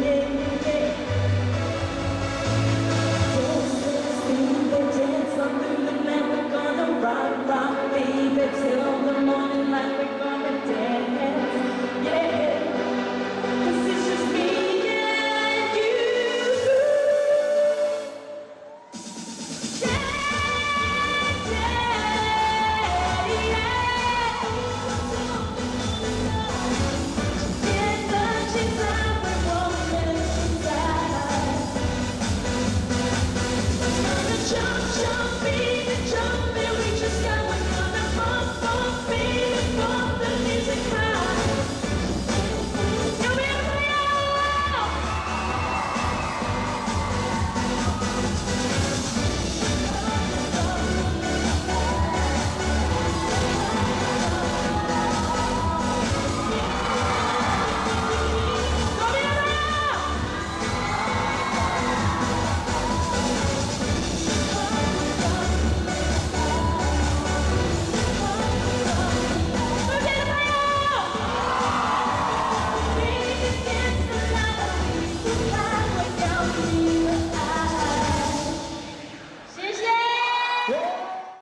yeah.